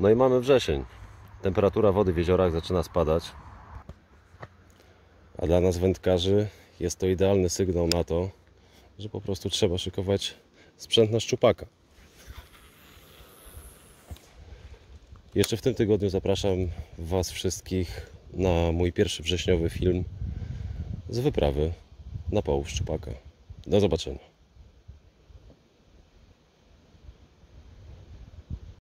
No i mamy wrzesień. Temperatura wody w jeziorach zaczyna spadać. A dla nas wędkarzy jest to idealny sygnał na to, że po prostu trzeba szykować sprzęt na szczupaka. Jeszcze w tym tygodniu zapraszam Was wszystkich na mój pierwszy wrześniowy film z wyprawy na połów szczupaka. Do zobaczenia.